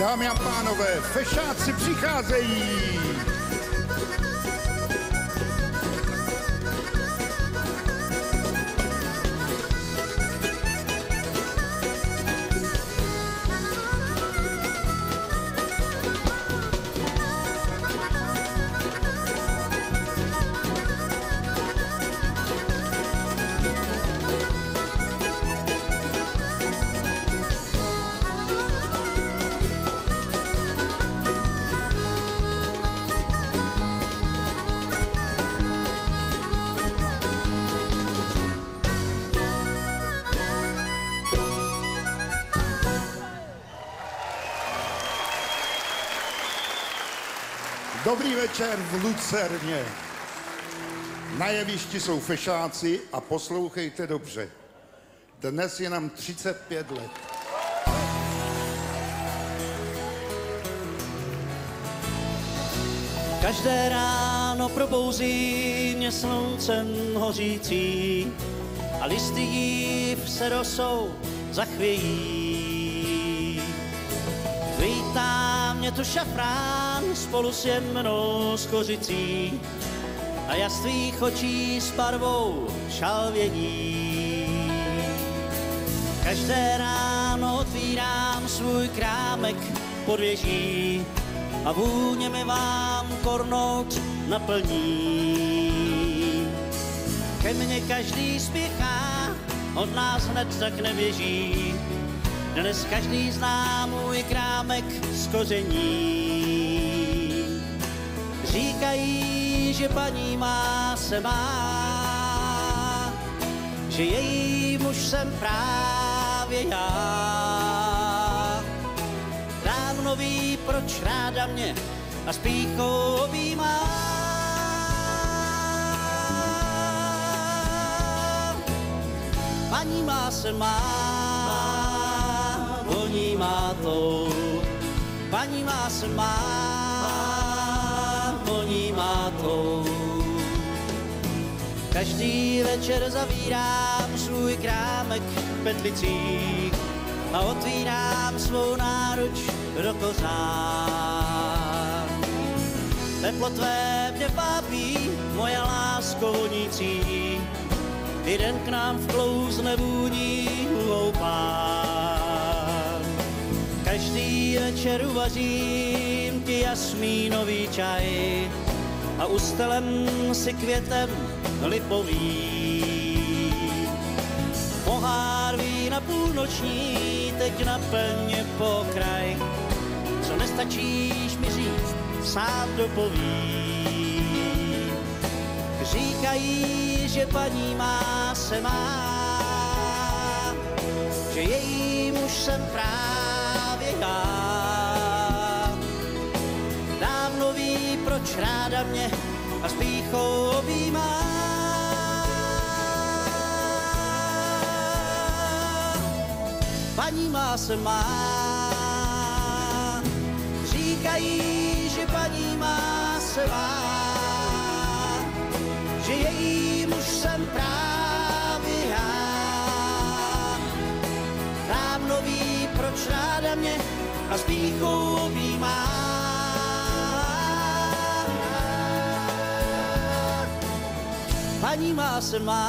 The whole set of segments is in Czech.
Dámy a pánové, fešáci přicházejí! Večer v Lucerně. Na jevišti jsou fešáci a poslouchejte dobře. Dnes je nám 35 let. Každé ráno probouzí mě sluncem hořící a listy dív se rosou zachvějí. Vítá mě tu šafrán spolu s jemnou skořicí a já z tvých očí s barvou šalvění. Každé ráno otvírám svůj krámek pod věží a vůně mi vám kornout naplní. Ke mně každý spěchá, od nás hned tak neběží. Dnes každý zná můj krámek z koření. Říkají, že paní má se má, že její muž jsem právě já. Dávno ví, proč ráda mě a s píchou objímá. Paní má se má, voní má to. Paní má se má, voní má to. Každý večer zavírám svůj krámek v petlicích a otvírám svou náruč do kořán. Teplo tvé mě pápí, moje lásko vonící, jeden k nám vklouzne vůní hloupán. Každý večer uvařím ti jasmínový čaj a ustelem si květem lipový. Pohár vína půlnoční teď naplně pokraj, co nestačíš mi říct, sám dopoví. Říkají, že paní má se má, že její muž jsem právě já. Proč ráda mě a s píchou objímá. Paní má se má, říkají, že paní má se má, že její muž jsem právě Paní má se má,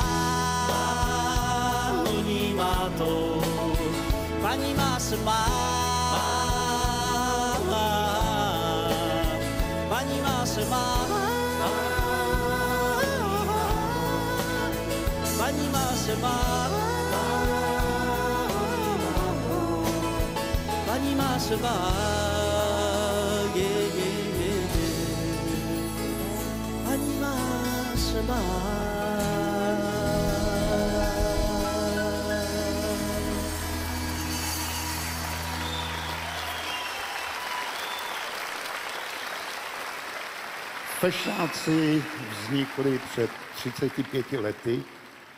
honí má to, paní má Fešáci vznikli před 35 lety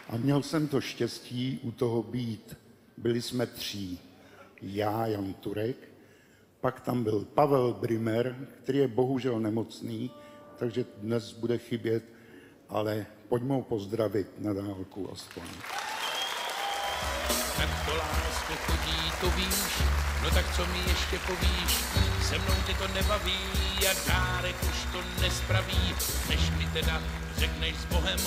a měl jsem to štěstí u toho být. Byli jsme tří. Já, Jan Turek, pak tam byl Pavel Brimer, který je bohužel nemocný, takže dnes bude chybět, ale pojďme ho pozdravit na dálku aspoň. tak to lásko chodí, to víš, no tak co mi ještě povíš, se mnou tě to nebaví a dárek už to nespraví, než mi teda řekneš s Bohem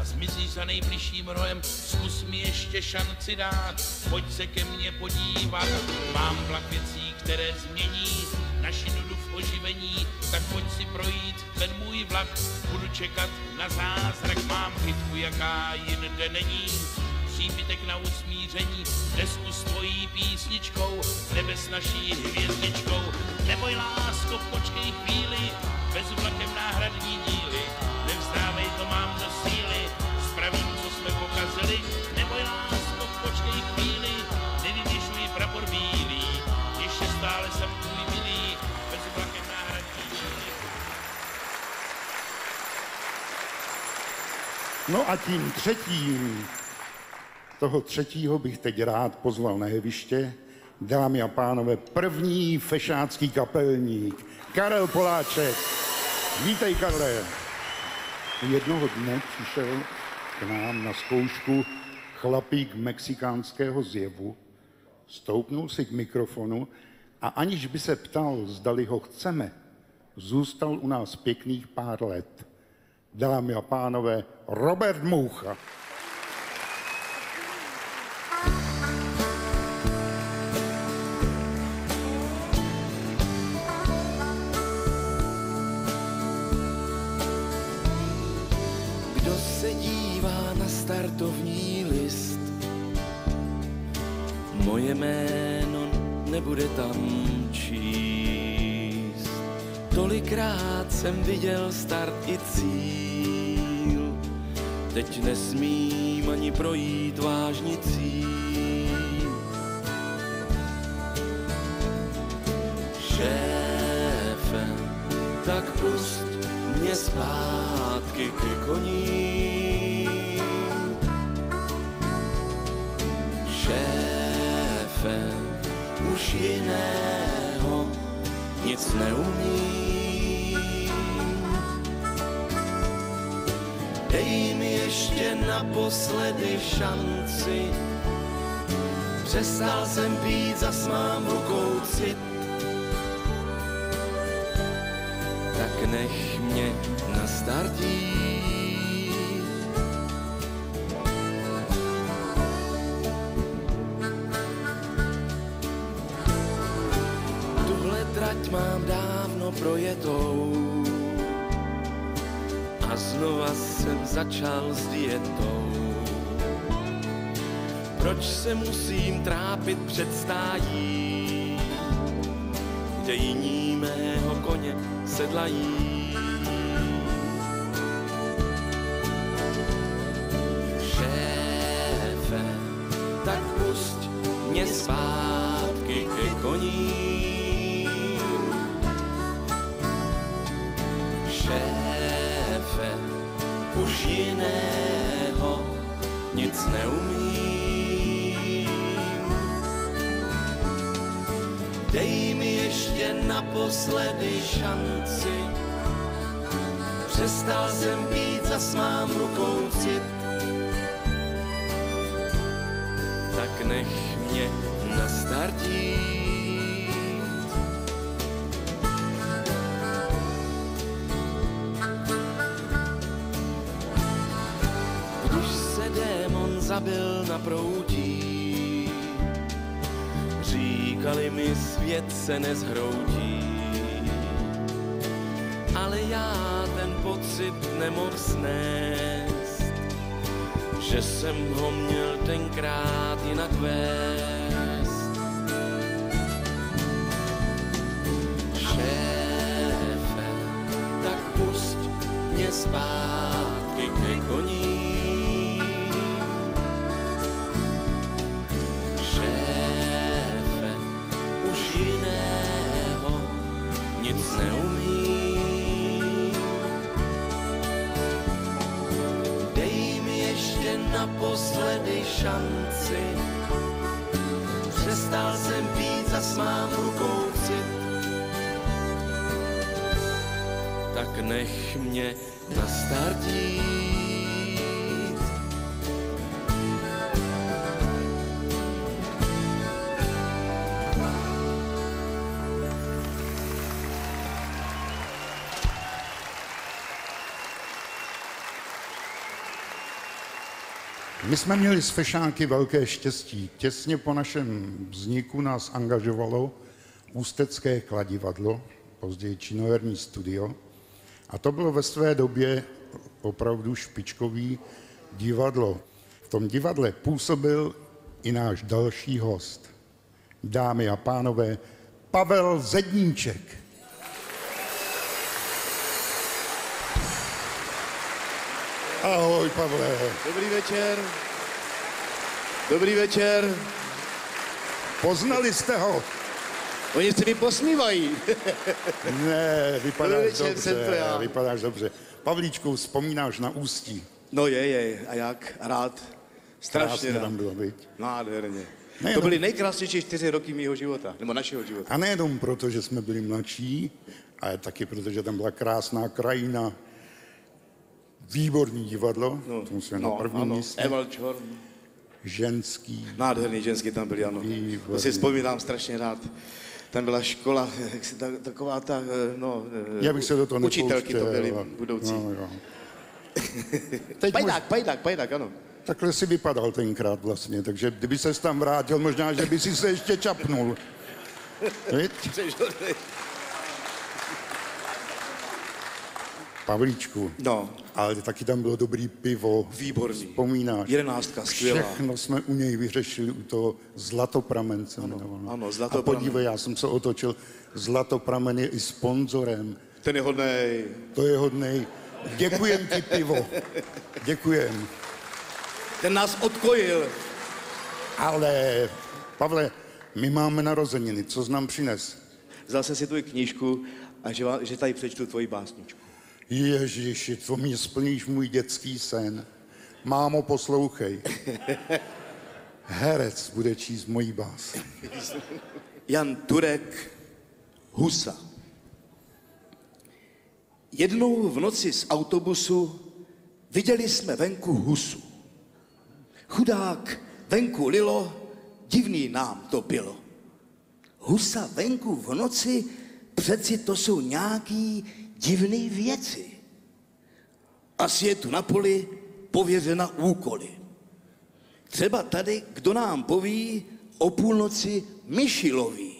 a zmizíš za nejbližším rohem, zkus mi ještě šanci dát, pojď se ke mně podívat, mám vlak věcí, které změní naši nudu v oživení, tak pojď si projít ten můj vlak, budu čekat na zázrak, mám chytku, jaká jinde není, příbytek na usmíření, desku s tvojí písničkou, nebe s naší hvězdičkou. Neboj lásko, počkej chvíli, bez vlakem náhradní díly, nevzdávej, to mám do síly, spravím, co jsme pokazili. Neboj lásko, počkej chvíli, nevyvěšuj prapor bílý, ještě stále jsem tvůj milý, bez vlakem náhradní díly. No a tím třetím, toho třetího bych teď rád pozval na jeviště, dámy a pánové, první fešácký kapelník, Karel Poláček. Vítej, Karle. Jednoho dne přišel k nám na zkoušku chlapík mexikánského zjevu, stoupnul si k mikrofonu a aniž by se ptal, zdali ho chceme, zůstal u nás pěkných pár let. Dámy a pánové, Robert Moucha. Jméno nebude tam číst. Tolikrát jsem viděl start i cíl, teď nesmím ani projít vážnicí. Šéfe, tak pust mě zpátky ke koním. Šéfe, už jiného nic neumím. Dej mi ještě naposledy šanci, přestal jsem být, zas mám rukou cit. tak nech mě na projetou a znova jsem začal s dietou. Proč se musím trápit před stájí, kde jiní mého koně sedlají. Naposledy šanci. Přestal jsem být, zas mám rukou cit. Tak nech mě na startí. Když se démon zabil na proutí, Říkali mi, svět se nezhroutí, ale já ten pocit nemohl snést, že jsem ho měl tenkrát jinak vést. Šéfe, tak pusť mě zpátky ke koním. Šanci, přestal jsem být, zas mám rukou cit. Tak nech mě na My jsme měli s Fešánky velké štěstí. Těsně po našem vzniku nás angažovalo Ústecké kladivadlo, později činoherní studio. A to bylo ve své době opravdu špičkový divadlo. V tom divadle působil i náš další host. Dámy a pánové, Pavel Zedníček. Ahoj, Pavle. Dobrý večer. Dobrý večer. Poznali jste ho? Oni se mi posmívají. Ne, vypadáš Dobrý večer, jsem dobře, to já. vypadáš dobře. Pavlíčku, vzpomínáš na Ústí. No je, je. A jak? Rád. Strašně Krásně rád. tam bylo, viď? Nádherně. Ne, to byly nejkrásnější čtyři roky mého života. Nebo našeho života. A nejenom proto, že jsme byli mladší, ale taky proto, že tam byla krásná krajina, výborný divadlo, no, to musíme na prvním ano. místě, Eval Čor. ženský, Nádherný ženský tam byli, ano. Výborný. To si vzpomínám strašně rád. Tam byla škola, jak se, ta, taková ta, eh, no... eh, já bych se do toho Učitelky to byly budoucí. No, jo. Teď mož, Pajdák, pajdák, pajdák, ano. takhle si vypadal tenkrát vlastně, takže kdyby se tam vrátil, možná, že by si se ještě čapnul. Viď? Pavlíčku, No, ale taky tam bylo dobrý pivo. výborný. Vzpomínáš? Jedenáctka, skvělá. Všechno jsme u něj vyřešili, u toho Zlatopramen se jmenovalo. ano, A Zlatopramen. podívej, já jsem se otočil, Zlatopramen je i sponzorem. Ten je hodnej. To je hodnej. Děkujem ti, pivo. Děkujem. Ten nás odkojil. Ale, Pavle, my máme narozeniny, co jsi nám přines? Vzal jsem si tu knížku a že, vám- že tady přečtu tvoji básničku. Ježiši, to mě splníš můj dětský sen. Mámo, poslouchej. Herec bude číst mojí bás. Jan Turek, Husa. Jednou v noci z autobusu viděli jsme venku husu. Chudák venku lilo, divný nám to bylo. Husa venku v noci, přeci to jsou nějaký divný věci. Asi je tu na poli pověřena úkoly. Třeba tady, kdo nám poví o půlnoci myši loví.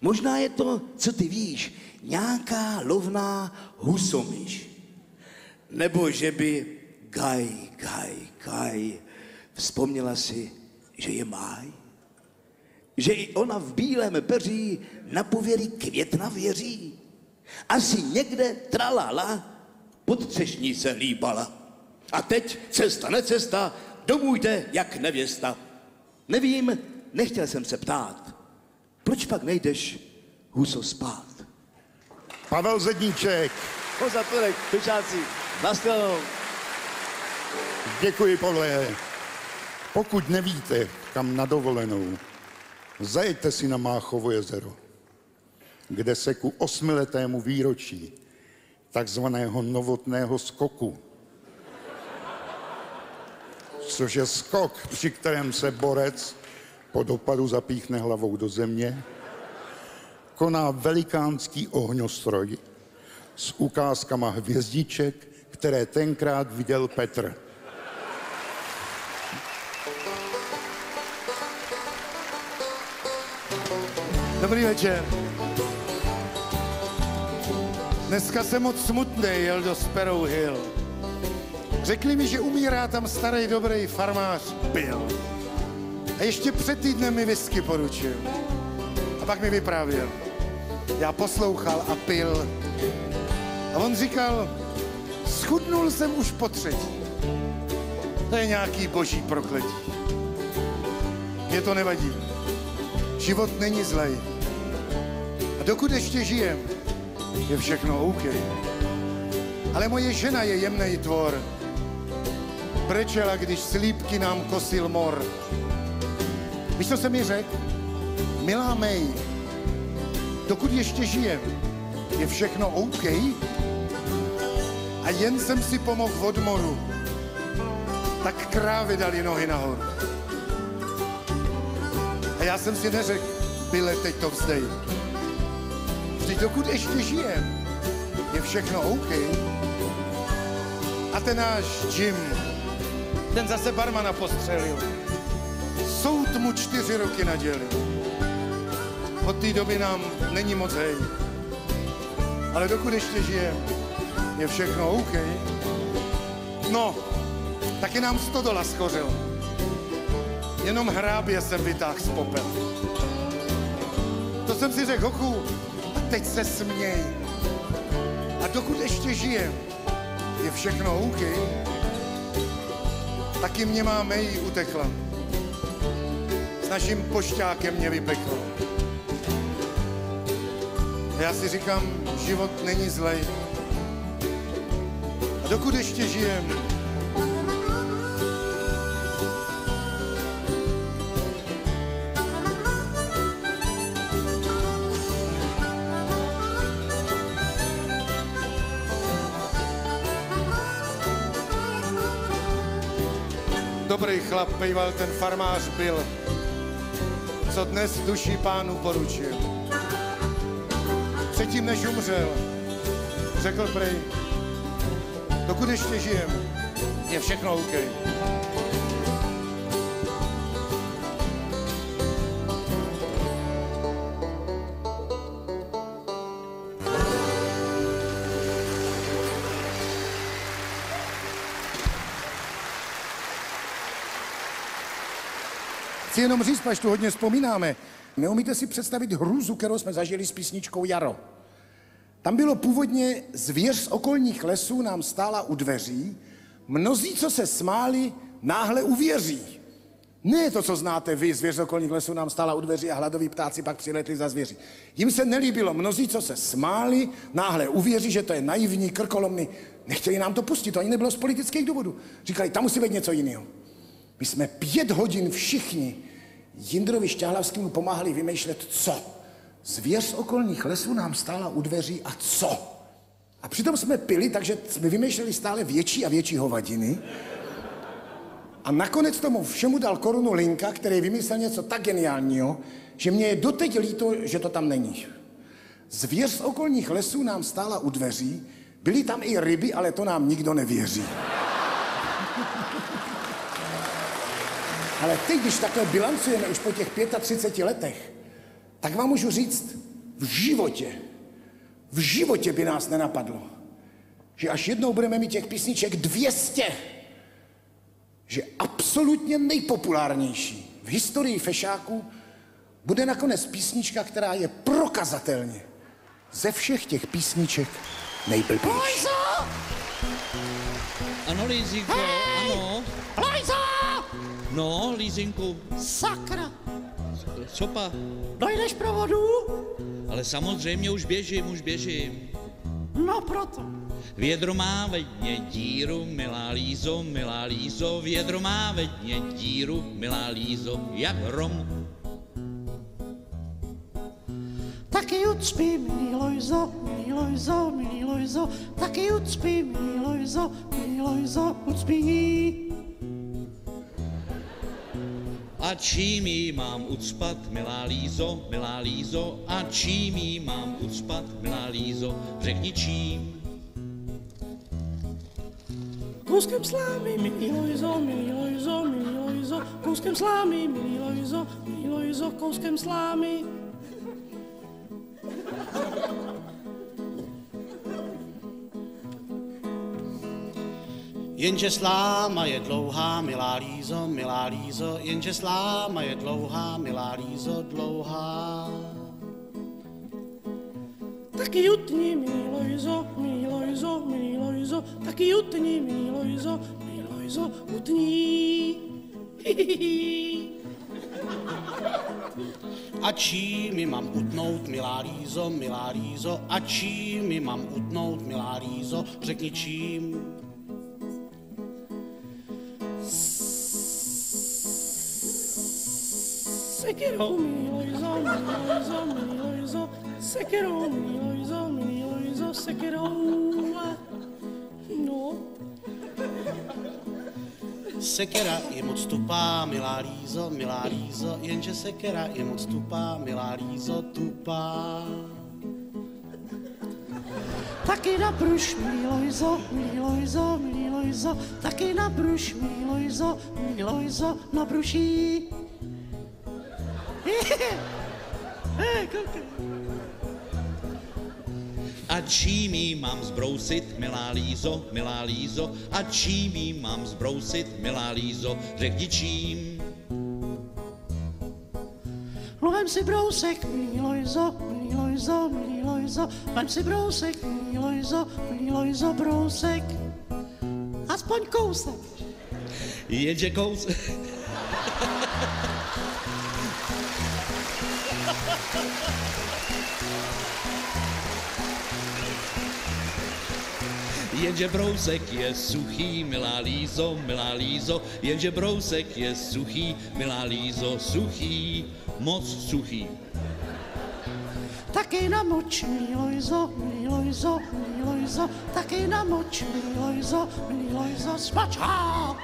Možná je to, co ty víš, nějaká lovná husomyš. Nebo že by Gaj, Gaj, Gaj vzpomněla si, že je máj. Že i ona v bílém peří na pověry května věří. Asi někde tralala, pod třešní se líbala. A teď cesta, necesta, domů jde jak nevěsta. Nevím, nechtěl jsem se ptát, proč pak nejdeš huso spát? Pavel Zedníček, Pozapilek, pičáci, naschledanou. děkuji, Pavle. Pokud nevíte, kam na dovolenou, zajeďte si na Máchovo jezero, kde se ku osmiletému výročí takzvaného novotného skoku, což je skok, při kterém se borec po dopadu zapíchne hlavou do země, koná velikánský ohňostroj s ukázkama hvězdiček, které tenkrát viděl Petr. Dobrý večer. Dneska jsem moc smutný, jel do Sparrow Hill. Řekli mi, že umírá tam starý dobrý farmář Bill. A ještě před týdnem mi whisky poručil. A pak mi vyprávěl. Já poslouchal a pil. A on říkal, schudnul jsem už po třetí. To je nějaký boží prokletí. Mně to nevadí. Život není zlej. A dokud ještě žijem, je všechno OK. Ale moje žena je jemný tvor. Brečela, když slípky nám kosil mor. Víš, co jsem mi řekl? Milá May, dokud ještě žijem, je všechno OK? A jen jsem si pomohl od moru, tak krávy dali nohy nahoru. A já jsem si neřekl, byle, teď to vzdej. Vždyť dokud ještě žijem, je všechno OK. A ten náš Jim ten zase barmana postřelil. Soud mu čtyři roky nadělil. Od té doby nám není moc hej. Ale dokud ještě žijem, je všechno OK. No, taky nám 100 dola skořil. Jenom hrábě jsem vytáhl z popel. To jsem si řekl, hochu, a teď se směj. A dokud ještě žijem, je všechno OK. Taky mě má Mej utekla. S naším pošťákem mě vypekla. Já si říkám, život není zlej. A dokud ještě žijem, dobrý chlap, býval ten farmář byl, co dnes duší pánu poručil. Předtím, než umřel, řekl prej, dokud ještě žijem, je všechno OK. Jenom říct, až tu hodně vzpomínáme, neumíte si představit hrůzu, kterou jsme zažili s písničkou Jaro. Tam bylo původně zvěř z okolních lesů nám stála u dveří, mnozí, co se smáli, náhle uvěří. Ne to, co znáte vy, zvěř z okolních lesů nám stála u dveří a hladoví ptáci pak přiletli za zvěří. Jim se nelíbilo, mnozí, co se smáli, náhle uvěří, že to je naivní, krkolomný. Nechtěli nám to pustit, to ani nebylo z politických důvodů. Říkali, tam musí být něco jiného. My jsme pět hodin všichni Jindrovi Šťáhlavskému pomáhali vymýšlet, co. Zvěř z okolních lesů nám stála u dveří a co. A přitom jsme pili, takže jsme vymýšleli stále větší a větší hovadiny. A nakonec tomu všemu dal korunu Linka, který vymyslel něco tak geniálního, že mě je doteď líto, že to tam není. Zvěř z okolních lesů nám stála u dveří, byly tam i ryby, ale to nám nikdo nevěří. Ale teď, když takhle bilancujeme už po těch 35 letech, tak vám můžu říct, v životě, v životě by nás nenapadlo, že až jednou budeme mít těch písniček 200, že absolutně nejpopulárnější v historii fešáků bude nakonec písnička, která je prokazatelně ze všech těch písniček nejblbější. Ano, Lízínko, ano. No, Lízinku, Sakra! co pa? Dojdeš pro vodu? Ale samozřejmě už běžím, už běžím. No proto. Vědro má ve dně díru, milá Lízo, milá Lízo, vědro má ve dně díru, milá Lízo, jak hrom. Taky ucpí, milý Lojzo, milý Lojzo, milý Lojzo, taky ucpí, milý Lojzo, milý Lojzo, ucpí. A čím jí mám ucpat, milá Lízo, milá Lízo, a čím jí mám ucpat, milá Lízo, řekni čím. Kouskem slámy, milý Lojzo, milý Lojzo, milý Lojzo, kouskem slámy, milý Lojzo, milý Lojzo, kouskem slámy. Jenže sláma je dlouhá, milá Lízo, milá Lízo, jenže sláma je dlouhá, milá Lízo, dlouhá. Taky jutni, milý Lojzo, milý Lojzo, milý Lojzo, taky jutni, milý Lojzo, milý Lojzo, utní. A čím mi mám utnout, milá Lízo, milá Lízo, a čím mi mám utnout, milá Lízo, řekni čím. No. Sekera je moc tupá, milá Lízo, milá Lízo, jenže sekera je moc tupá, milá Lízo, tupá. taky na pruš, milý Lojzo, milý Lojzo, milý Lojzo, taky na pruš, milý Lojzo, milý Lojzo, na bruší. A čím jí mám zbrousit, milá Lízo, milá Lízo, a čím jí mám zbrousit, milá Lízo, řekni čím. Mluvím si brousek, milý Lojzo, milý Lojzo, milý Lojzo, vem si brousek, milý Lojzo, milý Lojzo, brousek. Aspoň kousek. Jenže kous... Jenže brousek je suchý, milá Lízo, milá Lízo, jenže brousek je suchý, milá Lízo, suchý, moc suchý. Taky na moč, milý Lojzo, milý Lojzo, milý Lojzo, taky na moč, milý Lojzo, milý Lojzo, smačá.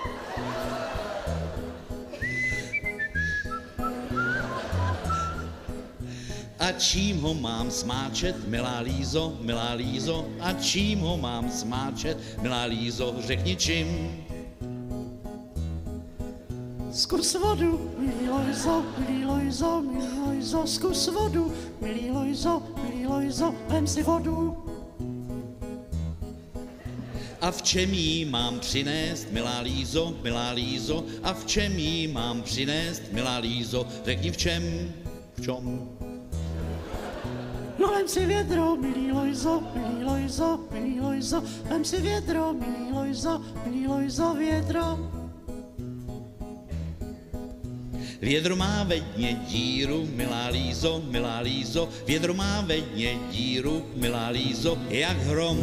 A čím ho mám smáčet, milá Lízo, milá Lízo, a čím ho mám smáčet, milá Lízo, řekni čím. Zkus vodu, milý Lojzo, milý Lojzo, milý Lojzo, zkus vodu, milý Lojzo, milý Lojzo, vem si vodu. A v čem jí mám přinést, milá Lízo, milá Lízo, a v čem jí mám přinést, milá Lízo, řekni v čem, v čem. No vem si vědro, milý Lojzo, milý Lojzo, milý Lojzo, vem si vědro, milý Lojzo, milý Lojzo, vědro. Vědro má ve dně díru, milá Lízo, milá Lízo, vědro má ve dně díru, milá Lízo, jak hrom.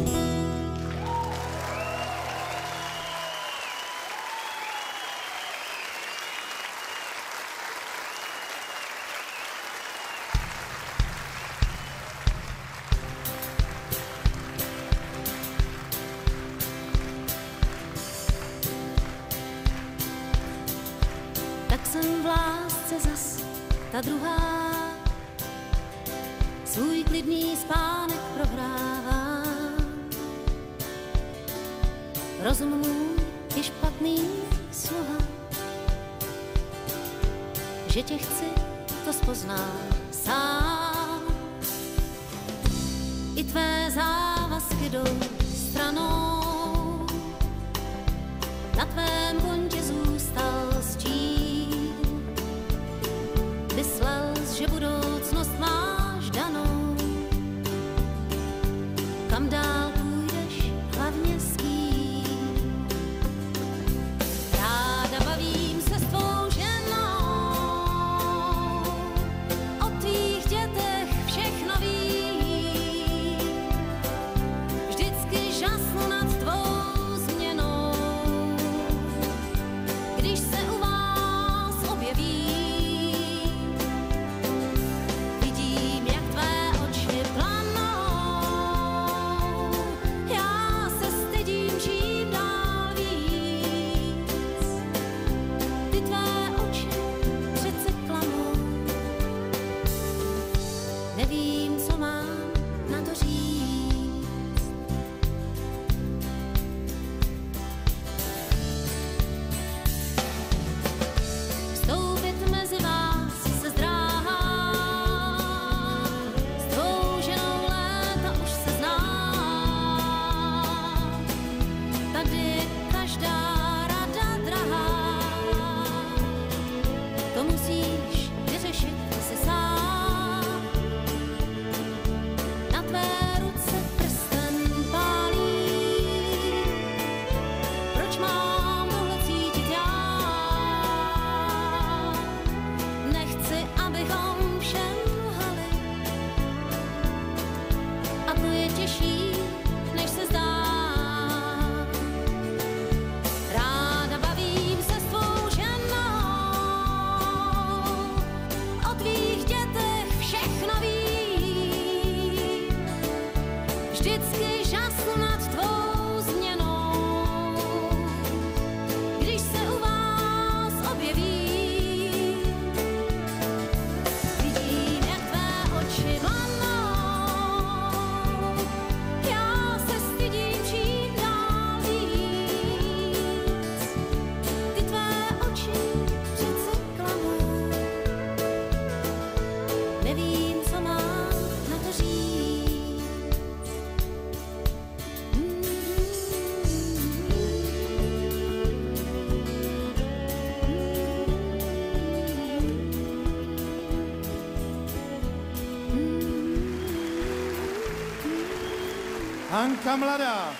Hanka mladá.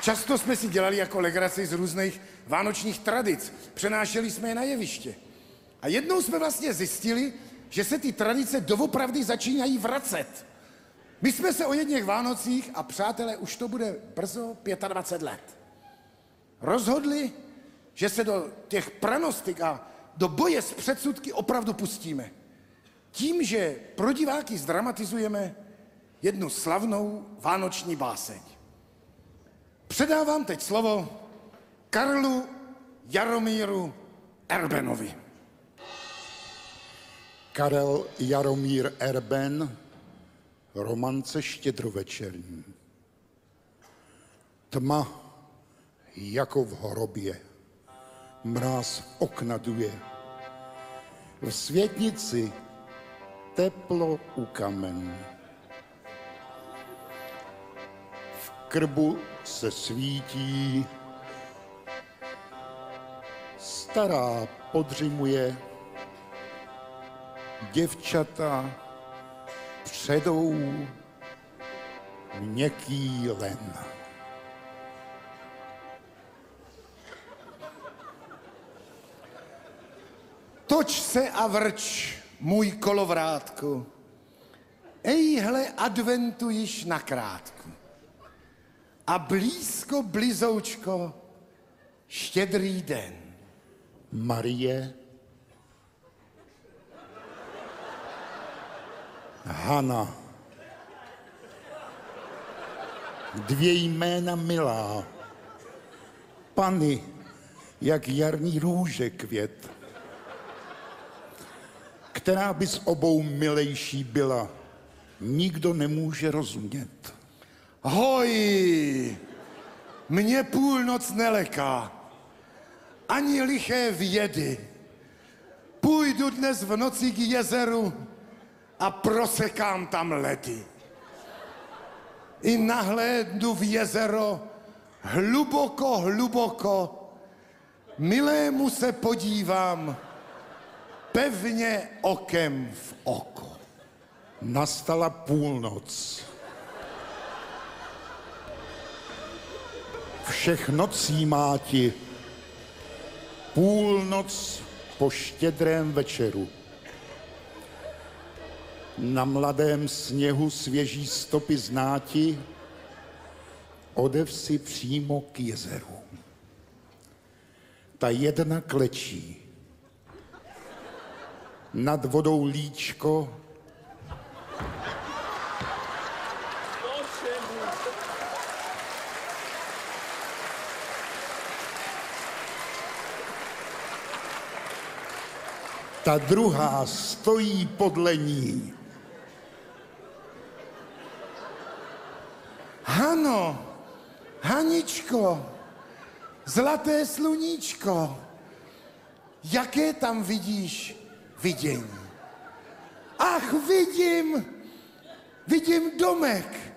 Často jsme si dělali jako legraci z různých vánočních tradic. Přenášeli jsme je na jeviště. A jednou jsme vlastně zjistili, že se ty tradice doopravdy začínají vracet. My jsme se o jedných Vánocích, a přátelé, už to bude brzo 25 let, rozhodli, že se do těch pranostik a do boje s předsudky opravdu pustíme. Tím, že pro diváky zdramatizujeme jednu slavnou vánoční báseň. Předávám teď slovo Karlu Jaromíru Erbenovi. Karel Jaromír Erben, romance štědrovečerní. Tma jako v horobě, mráz okna duje. V světnici teplo u kamen. Krbu se svítí, stará podřimuje, děvčata předou měkký len. Toč se a vrč, můj kolovrátku. Ejhle adventu již na krátku. A blízko blizoučko štědrý den. Marie, Hana. Dvě jména milá. Pany, jak jarní růže květ. Která by z obou milejší byla, nikdo nemůže rozumět. Hoj, mě půlnoc neleká, ani liché vědy. Půjdu dnes v noci k jezeru a prosekám tam ledy. I nahlédnu v jezero hluboko, hluboko, milému se podívám pevně okem v oko. Nastala půlnoc. Všech nocí má ti půlnoc po štědrém večeru. Na mladém sněhu svěží stopy znáti, odev si přímo k jezeru. Ta jedna klečí. Nad vodou líčko ta druhá stojí podle ní. Hano, Haničko, zlaté sluníčko, jaké tam vidíš vidění? Ach, vidím, vidím domek,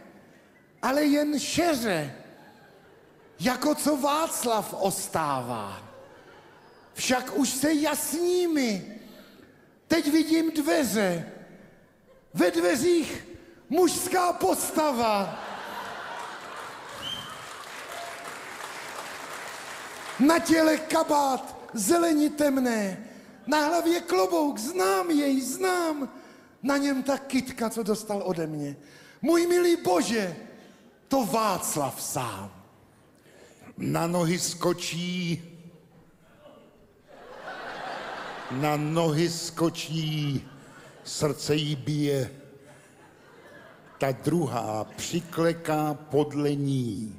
ale jen šeře, jako co Václav ostává. Však už se jasní mi, teď vidím dveře, ve dveřích mužská postava. Na těle kabát zelení temné, na hlavě klobouk, znám jej, znám. Na něm ta kytka, co dostal ode mě. Můj milý bože, to Václav sám. Na nohy skočí, na nohy skočí, srdce jí bije. Ta druhá přikleká podle ní.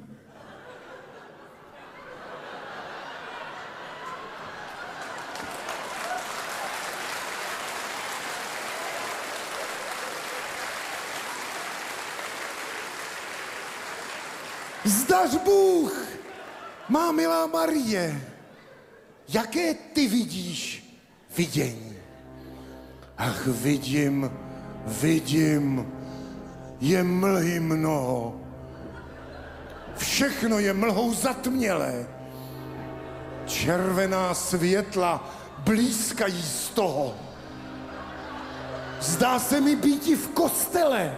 Zdař Bůh, má milá Marie, jaké ty vidíš vidění? Ach, vidím, vidím, je mlhy mnoho. Všechno je mlhou zatmělé. Červená světla blízkají z toho. Zdá se mi býti v kostele.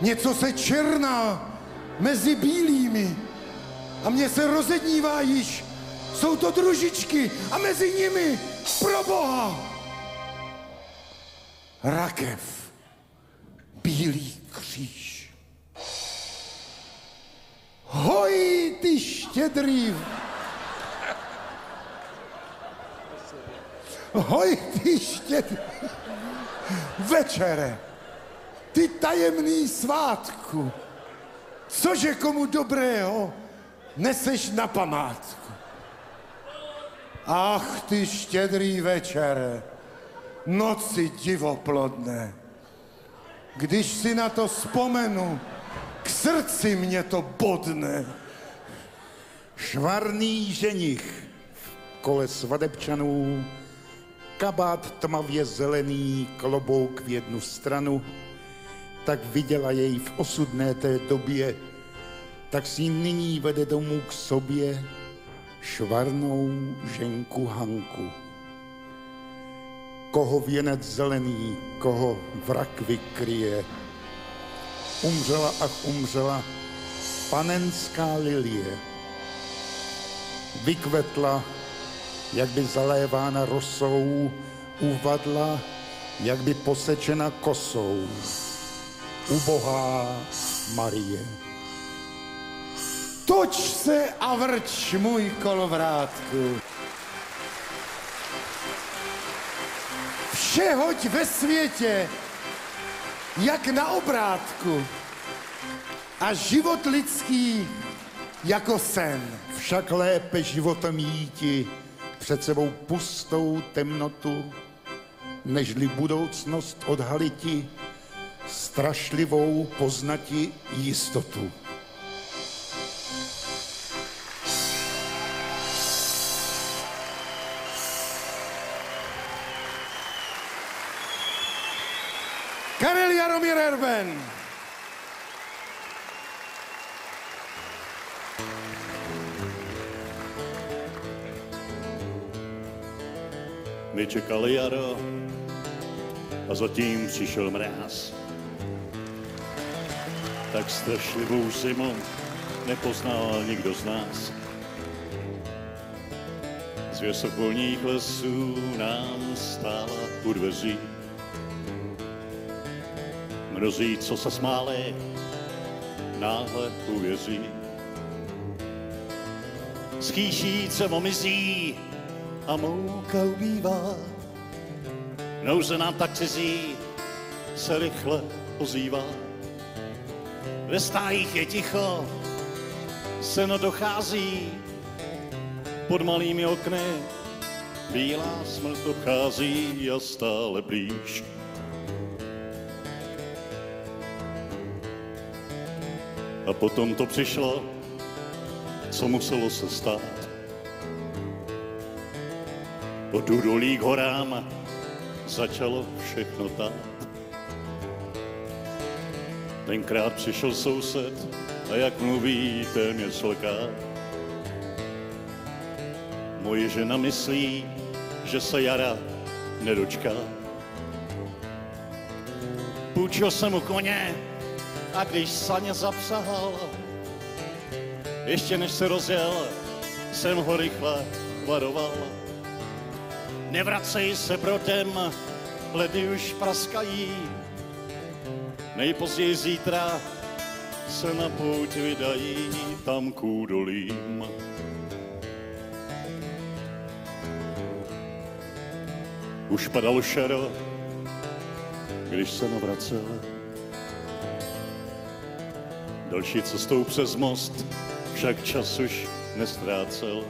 Něco se černá mezi bílými. A mě se rozednívá již. Jsou to družičky a mezi nimi, pro boha, rakev, bílý kříž. Hoj, ty štědrý Hoj, ty štědrý večere, ty tajemný svátku, cože komu dobrého neseš na památku. Ach, ty štědrý večere, noci divoplodné, když si na to vzpomenu, k srdci mě to bodne. Švarný ženich v kole svadebčanů, kabát tmavě zelený, klobouk v jednu stranu, tak viděla jej v osudné té době, tak si nyní vede domů k sobě švarnou ženku Hanku. Koho věnec zelený, koho vrak vykryje. Umřela ach umřela panenská lilie. Vykvetla, jak by zalévána rosou, uvadla, jak by posečena kosou. Ubohá Marie. Toč se a vrč, můj kolovrátku. Vše hoď ve světě, jak na obrátku. A život lidský jako sen. Však lépe životem jíti před sebou pustou temnotu, nežli budoucnost odhaliti, strašlivou poznati jistotu. Erben. My čekali jaro a zatím přišel mráz. Tak strašlivou zimu nepoznal nikdo z nás. Z vysokolních lesů nám stála u dveří. Mnozí, co se smáli, náhle uvěří. Schýší se omizí a mouka ubývá. Nouze nám tak cizí se rychle ozývá. Ve stájích je ticho, seno dochází, pod malými okny bílá smrt obchází a stále blíž. A potom to přišlo, co muselo se stát. Od údolí k horám začalo všechno tát. Tenkrát přišel soused a jak mluví, téměř leká. Moje žena myslí, že se jara nedočká. Půjčil jsem mu koně a když saně zapsahal, ještě než se rozjel, jsem ho rychle varoval. Nevracej se brodem, ledy už praskají. Nejpozději zítra se na pouť vydají tam k údolím. Už padalo šero, když se navracel. Další cestou přes most však čas už nestrácel.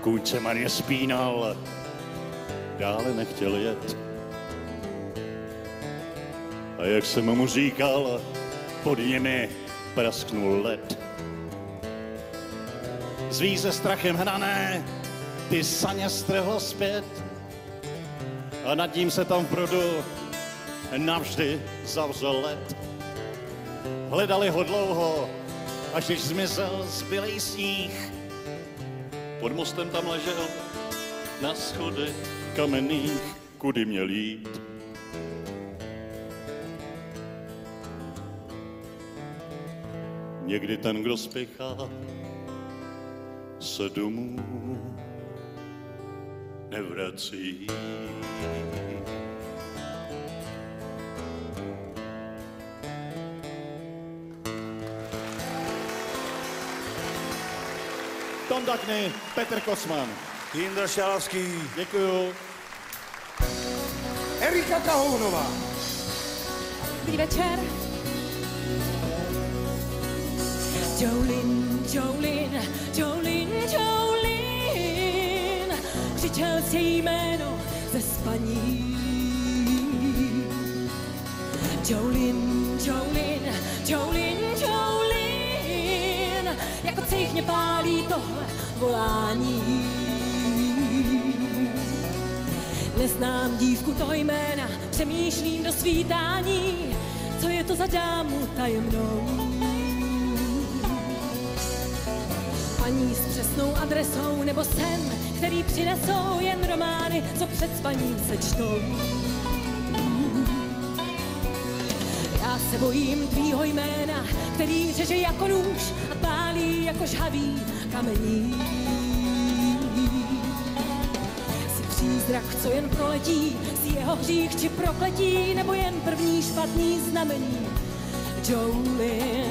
Kůň se marně spínal, dále nechtěl jet. A jak jsem mu říkal, pod nimi prasknul led. Zví se strachem hnané, ty saně strhlo zpět a nad ním se tam v brodu navždy zavřel led. Hledali ho dlouho, až když zmizel zbylej sníh. Pod mostem tam ležel na schody kamenných, kudy měl jít. Někdy ten, kdo spěchá, se domů nevrací. Tonda Kny, Petr Kosman. Jindra Šalavský. Děkuju. Erika Kahounová. Dobrý večer. Jolin, Jolin, Jolin, Jolin, křičel si jméno ze spaní. Jolin, Jolin, Jolin, jako cích mě pálí tohle volání. Neznám dívku toho jména, přemýšlím do svítání, co je to za dámu tajemnou. Paní s přesnou adresou nebo sen, který přinesou jen romány, co před spaním se čtou. Já se bojím tvýho jména, který řeže jako nůž a pálí jako žhavý kamení. Jsi přízrak, co jen proletí, z jeho hřích či prokletí, nebo jen první špatný znamení. Jolin,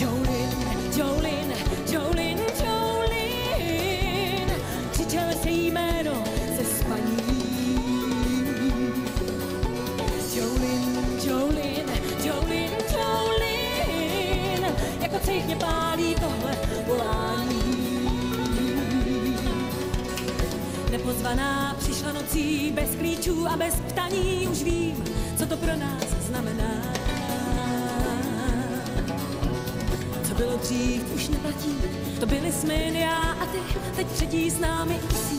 Jolin, Jolin, Jolin, nocí bez klíčů a bez ptaní, už vím, co to pro nás znamená. Co bylo dřív, už neplatí, to byly jsme já a ty, teď třetí s námi usíná.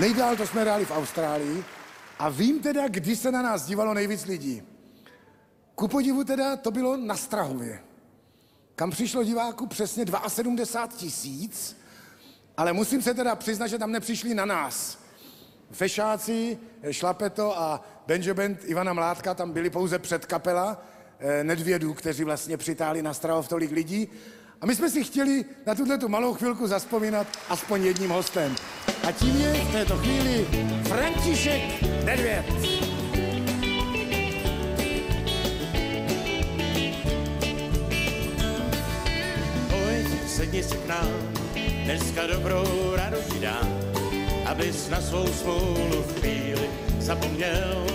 Nejdál to jsme hráli v Austrálii a vím teda, kdy se na nás dívalo nejvíc lidí. Ku podivu teda to bylo na Strahově, kam přišlo diváků přesně 72 tisíc, ale musím se teda přiznat, že tam nepřišli na nás. Fešáci, Šlapeto a Benjo Band Ivana Mládka tam byli pouze před kapela eh, Nedvědů, kteří vlastně přitáli na Strahov tolik lidí. A my jsme si chtěli na tuhle tu malou chvilku zaspomínat aspoň jedním hostem. A tím je v této chvíli František Nedvěd. Sedni si k nám, dneska dobrou radu ti dám, abys na svou smůlu chvíli zapomněl.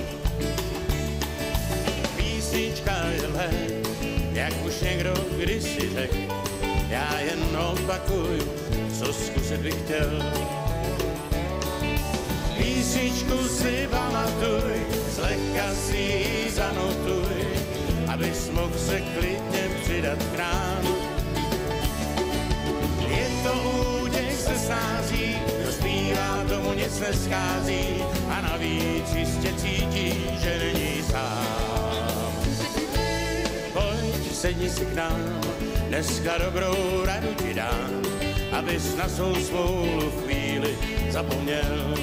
Písnička je lehek, jak už někdo kdysi řekl, já jen opakuju, co zkusit bych chtěl. Písničku si pamatuj, zlehka si ji zanotuj, abys mohl se klidně přidat k nám. Je to útěk se sází, kdo zpívá, tomu nic neschází a navíc jistě cítí, že není sám. Pojď, sedni si k nám, dneska dobrou radu ti dám, abys na svou smůlu chvíli zapomněl.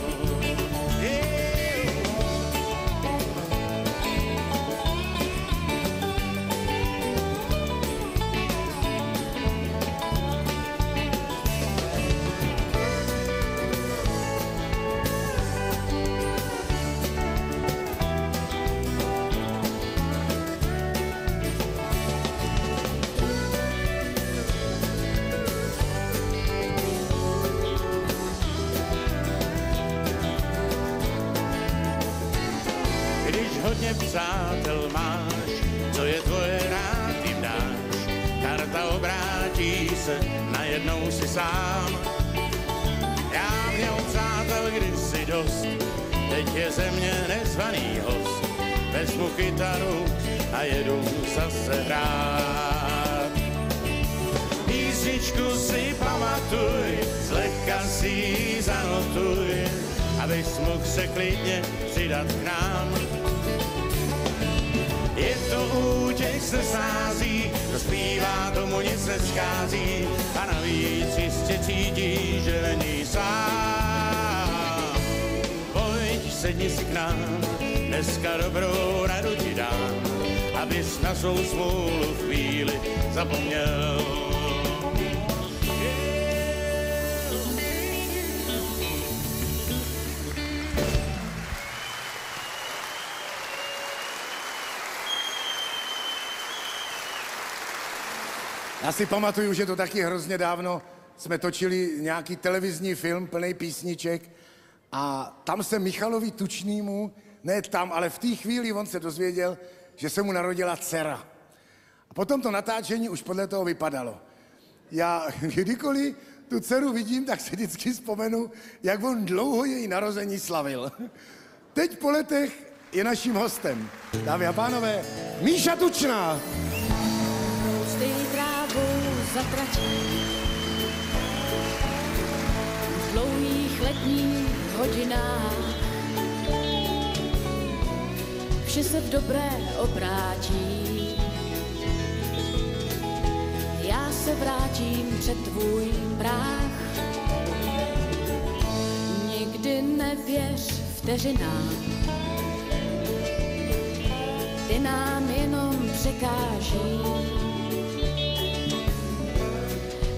Jedu zase hrát. Písničku si pamatuj, zlehka si ji zanotuj, abys mohl se klidně přidat k nám. Je to útěk se sází, kdo zpívá, tomu nic neschází a navíc jistě cítí, že není sám. Pojď, sedni si k nám, dneska dobrou radu ti dám, abys na svou smůlu chvíli zapomněl. Já si pamatuju, že to taky hrozně dávno jsme točili nějaký televizní film plný písniček a tam se Michalovi Tučnýmu, ne tam, ale v té chvíli on se dozvěděl, že se mu narodila dcera. A potom to natáčení už podle toho vypadalo. Já kdykoliv tu dceru vidím, tak si vždycky vzpomenu, jak on dlouho její narození slavil. Teď po letech je naším hostem. Dámy a pánové, Míša Tučná. Roustej trávu za tratí. V dlouhých letních hodinách vše se v dobré obrátí. Já se vrátím před tvůj práh. Nikdy nevěř vteřinám, ty nám jenom překáží.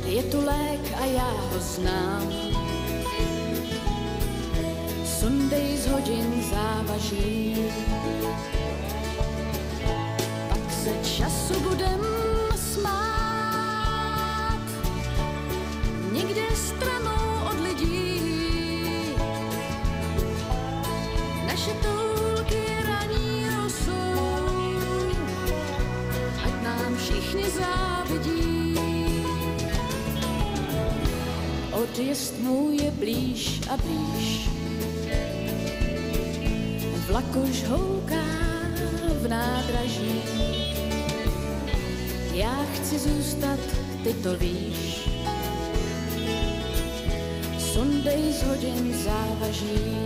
Je tu lék a já ho znám. Sundej z hodin závaží. Pak se času budem smát. Někde stranou od lidí. Naše toulky raní rosou. Ať nám všichni závidí. Odjezd můj je blíž a blíž. Vlak už houká v nádraží. Já chci zůstat, ty to víš. Sundej z hodin závaží.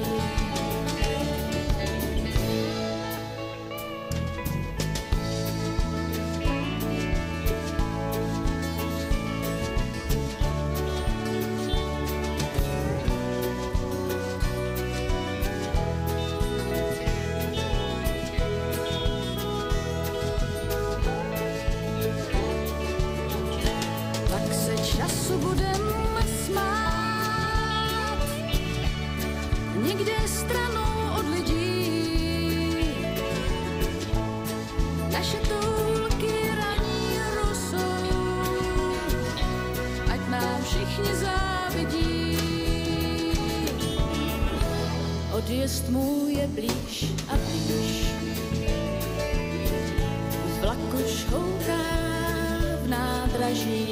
Nádraží.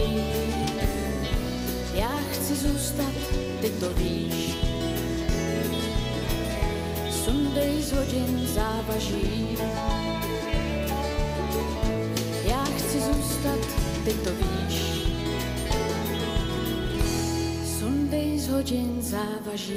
Já chci zůstat, ty to víš. Sundej z hodin závaží. Já chci zůstat, ty to víš. Sundej z hodin závaží.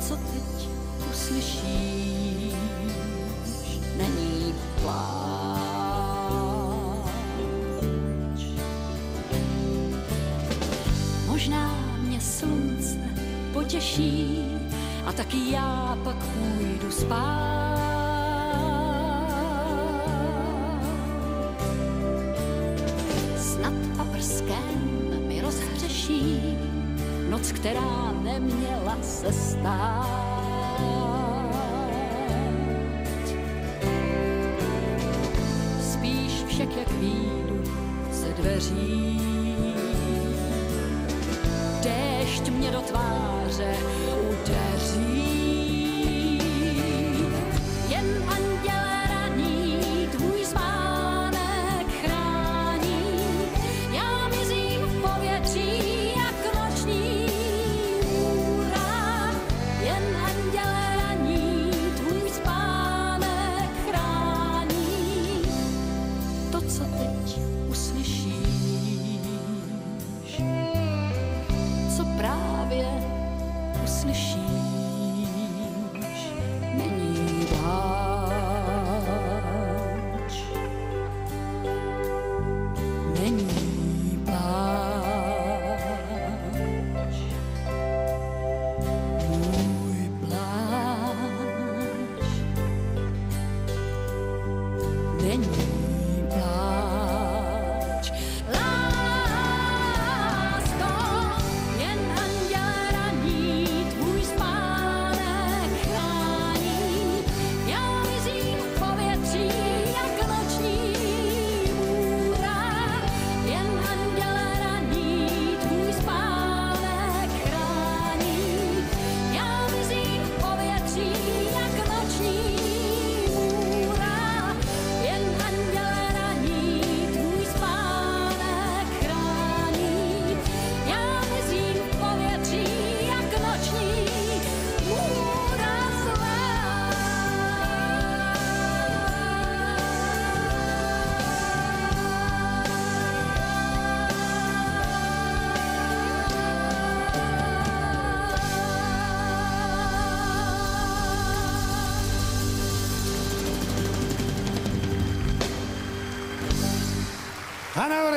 Co teď uslyšíš, není pláč. Možná mě slunce potěší a taky já pak půjdu spát. Která neměla se stát. Spíš však, jak výjdu ze dveří. Déšť mě do tváře udeří.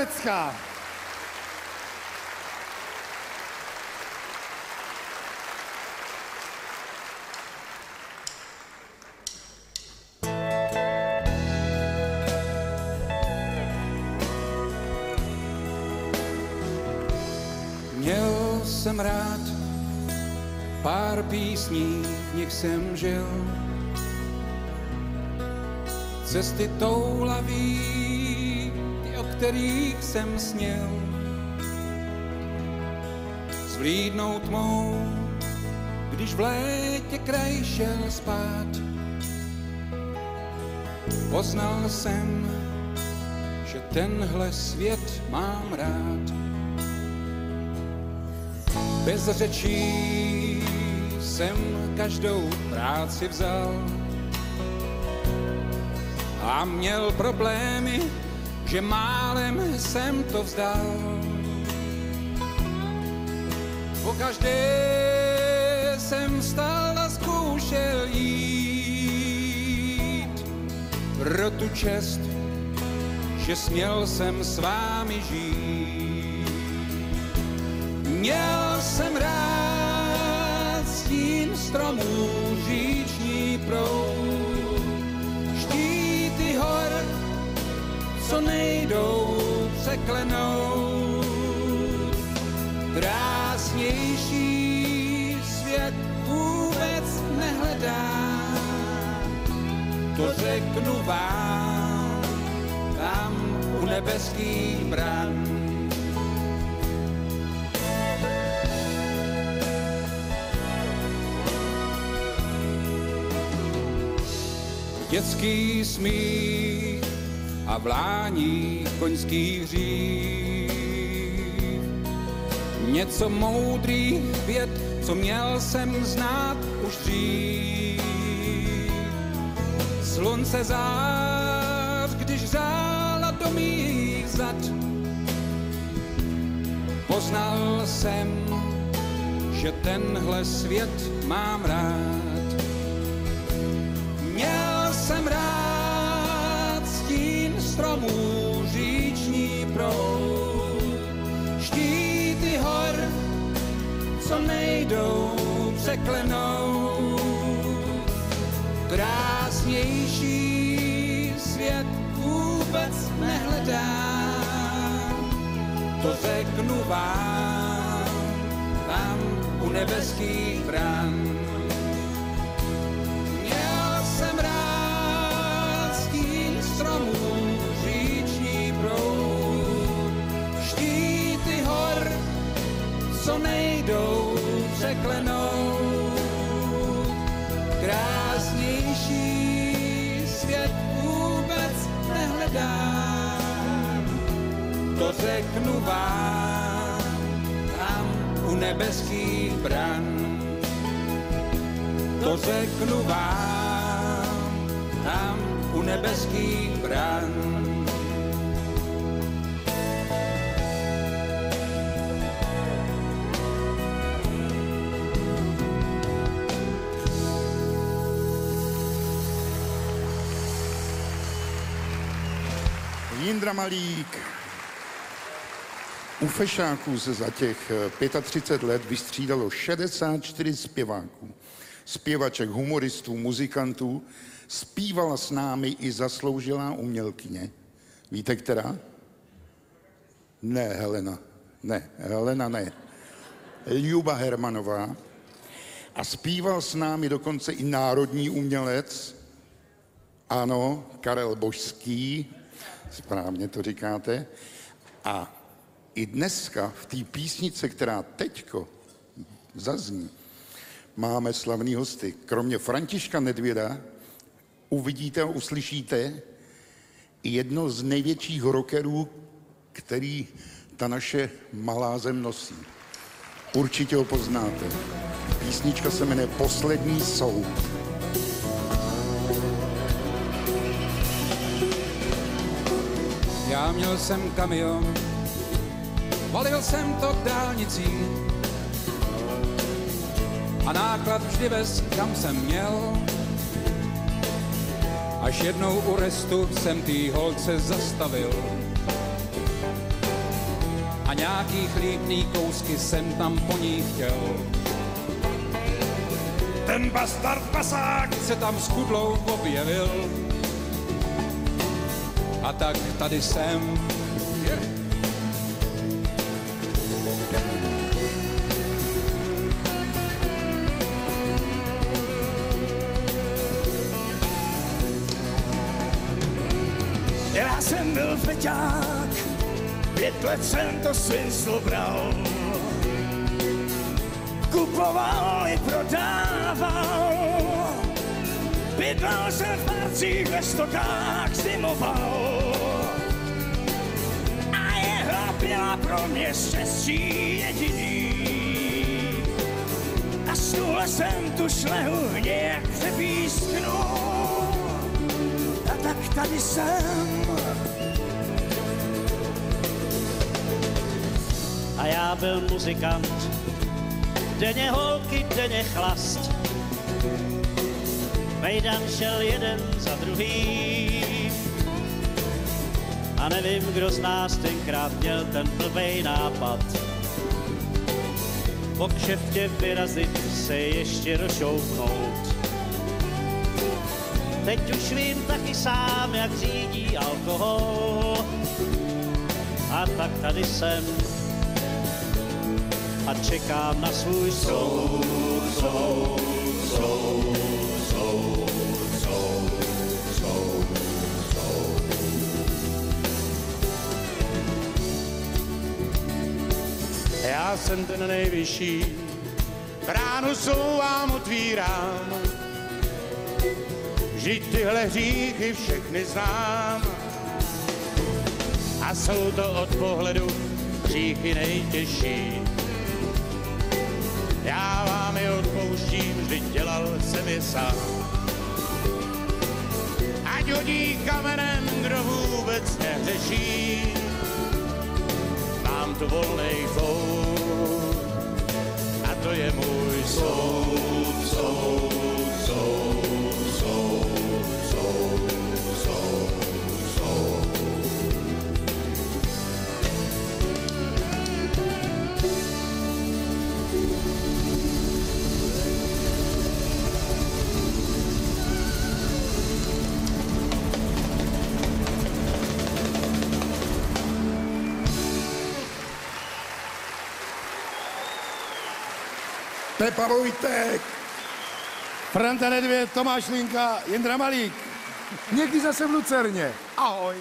Orecká. Měl jsem rád pár písní, v nich jsem žil. Cesty toulaví, ty, o kterých jsem sněl. Zvlídnout tmou, když v létě kraj šel spát. Poznal jsem, že tenhle svět mám rád. Bez řečí jsem každou práci vzal a měl problémy, že málem jsem to vzdal. Po každé jsem vstal a zkoušel jít pro tu čest, že směl jsem s vámi žít. Měl jsem rád stín stromů, říční proud, co nejdou překlenout. Krásnější svět vůbec nehledá, to řeknu vám, tam u nebeských bran. Dětský smích a vlání koňských hřích. Něco moudrých věd, co měl jsem znát už dřív. Slunce zář, když řála do mých zad, poznal jsem, že tenhle svět mám rád. Měl jsem rád stromů, říční proud, štíty hor, co nejdou překlenout. Krásnější svět vůbec nehledám, to řeknu vám tam u nebeských bran. To řeknu vám tam u nebeských bran. Jindra Malík. U Fešáků se za těch eh, 35 let vystřídalo 64 zpěváků. Zpěvaček, humoristů, muzikantů. Zpívala s námi i zasloužilá umělkyně. Víte, která? Ne, Helena. Ne, Helena ne. Ljuba Hermanová. A zpíval s námi dokonce i národní umělec, ano, Karel Božský, správně to říkáte. A i dneska v té písnice, která teďko zazní, máme slavný hosty. Kromě Františka Nedvěda uvidíte a uslyšíte jedno z největších rockerů, který ta naše malá zem nosí. Určitě ho poznáte. Písnička se jmenuje Poslední soud. Já měl jsem kamion, valil jsem to k dálnicím a náklad vždy vez, kam jsem měl. Až jednou u restu jsem tý holce zastavil a nějaký chlípný kousky jsem tam po ní chtěl. Ten bastard pasák se tam s kudlou objevil a tak tady jsem. Jsem byl feťák, pět let jsem to svinstvo bral. Kupoval i prodával, bydlel jsem v parcích ve stokách, zimoval. A jeho byla pro mě štěstí jediný. A stůle jsem tu šlehu nějak přepísknu. A tak tady jsem. Já byl muzikant, denně holky, denně chlast. Mejdan šel jeden za druhým. A nevím, kdo z nás tenkrát měl ten blbej nápad. Po kšeftě vyrazit se ještě rošoupnout. Teď už vím taky sám, jak řídí alkohol. A tak tady jsem a čekám na svůj soud, soud, soud, soud, soud, soud, soud. Já jsem ten nejvyšší, bránu svou vám otvírám. Vždyť tyhle hříchy všechny znám. a jsou to od pohledu hříchy nejtěžší. Jsem je sám. Ať hodí kamenem, kdo vůbec nehřeší. Mám tu volnej fout a to je můj soud, soud, Pepa Vojtek, Franta Nedvěd, Tomáš Linka, Jindra Malík. Někdy zase v Lucerně. Ahoj.